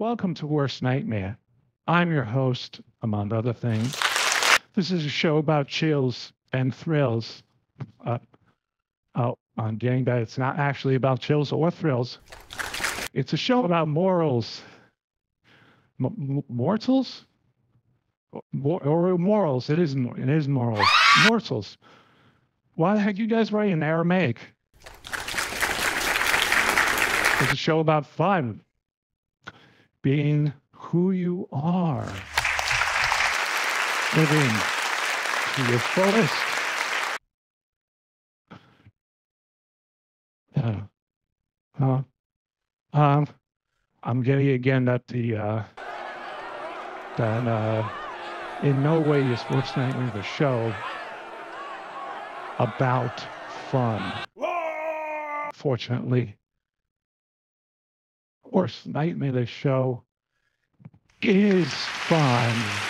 Welcome to Worst Nightmare. I'm your host, among other things. This is a show about chills and thrills. Uh, oh, I'm getting that it's not actually about chills or thrills. It's a show about morals. M- mortals? Or, or morals. It is, it is morals. Morsels. Why the heck you guys writing Aramaic? It's a show about fun being who you are, living to your fullest. Yeah. Uh, um, I'm getting again that the uh, that uh, in no way is Worst Nightmare the show about fun. Fortunately, Worst Nightmare the show is fun.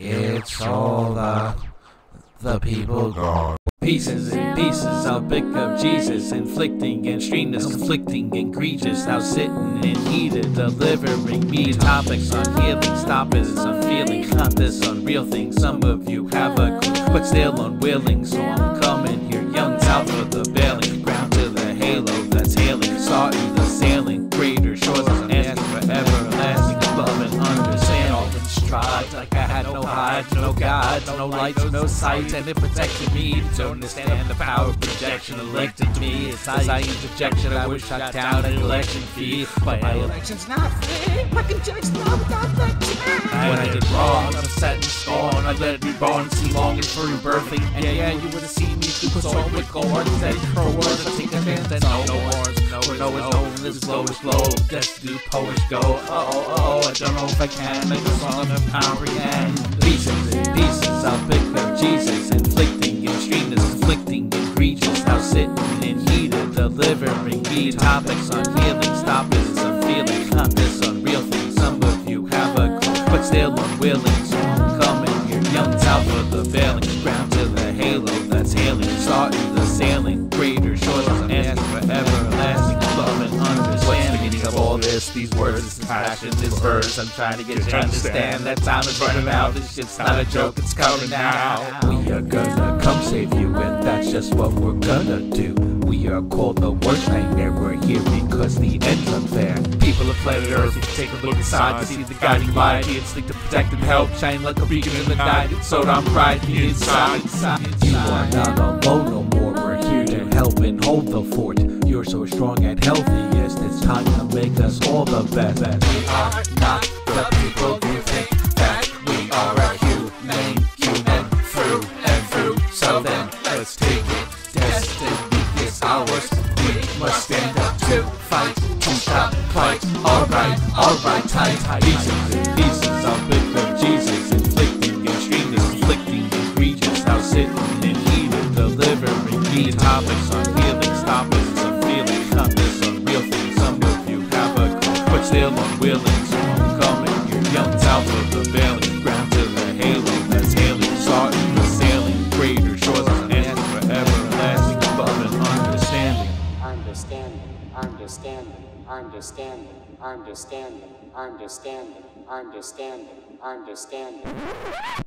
It's all the the people gone. Pieces and pieces, I'll pick up Jesus, inflicting extremeness, conflicting, and egregious. Now sitting in heated, delivering me topics on healing, stopping some feeling, not this unreal thing. Some of you have a clue, but still unwilling. So I'm Like I had no hides, no gods, no lights, no sights, and it protected me to understand the power of projection elected me. It's I interjection, I was shot down an election fee, but my election's not free. Fucking judge love without When I did wrong, I'm set in stone. I let me born, see longing for rebirthing. And yeah, yeah, you would have seen me through sword with gourds. Said for words, take a chance and no, no no, it's no, this slow is slow. Just do poets go. Oh, oh, oh, I don't know if I can make a song of comprehend. And pieces, I'll pick up Jesus, inflicting extremeness, inflicting egregious. Now sitting in heated, delivering me topics on healing, stopping some feeling, not this unreal thing. Some of you have a clue, but still unwilling. So I'm coming young south of the veiling, ground to the halo that's hailing, starting passion, this verse. I'm trying to get you to understand that time is running out. This shit's not a joke, it's coming now. We are gonna come save you, and that's just what we're gonna do. We are called the worst nightmare. We're here because the end's unfair. People of planet Earth, if you take a look inside to see the guiding light, the instinct to protect and help, shine like a beacon in the night. It's so damn bright, the inside. You are not alone no more. We're here to help and hold the fort. You're so strong and healthiest. It's time to make us all the best. We are not the people you think that we are a human, human through and through. So then, let's take it. Destiny is ours. We must stand up to fight, to stop, fight. Alright, alright, tight, tight. Pieces and pieces, I'll pick up Jesus, inflicting extremeness, inflicting egregious. Now sitting here, of the veiling, ground to the halo that's hailing, starting the sailing, greater shores. I'm asking for everlasting love and understanding. understanding, understanding, understanding, understanding, understanding, understanding, understanding.